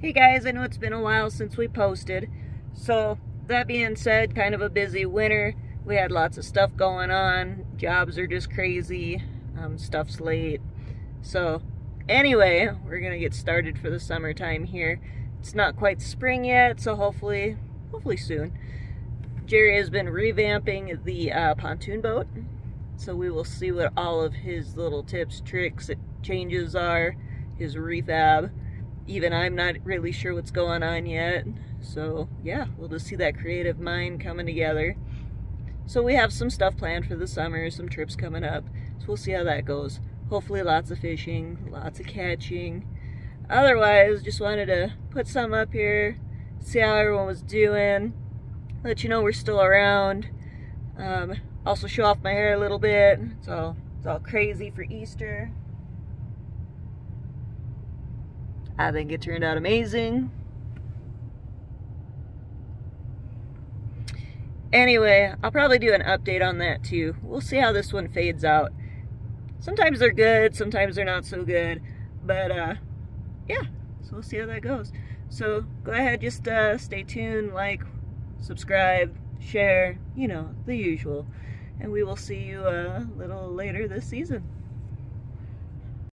Hey guys, I know it's been a while since we posted. So, that being said, kind of a busy winter. We had lots of stuff going on. Jobs are just crazy. Um, stuff's late. So, anyway, we're gonna get started for the summertime here. It's not quite spring yet, so hopefully, hopefully soon. Jerry has been revamping the uh, pontoon boat. So we will see what all of his little tips, tricks, changes are, his refab even I'm not really sure what's going on yet. So yeah, we'll just see that creative mind coming together. So we have some stuff planned for the summer, some trips coming up. So we'll see how that goes. Hopefully lots of fishing, lots of catching. Otherwise, just wanted to put some up here, see how everyone was doing, let you know we're still around. Um, also show off my hair a little bit. It's all, it's all crazy for Easter. I think it turned out amazing. Anyway, I'll probably do an update on that too. We'll see how this one fades out. Sometimes they're good, sometimes they're not so good. But, uh, yeah, so we'll see how that goes. So, go ahead, just uh, stay tuned, like, subscribe, share, you know, the usual. And we will see you uh, a little later this season.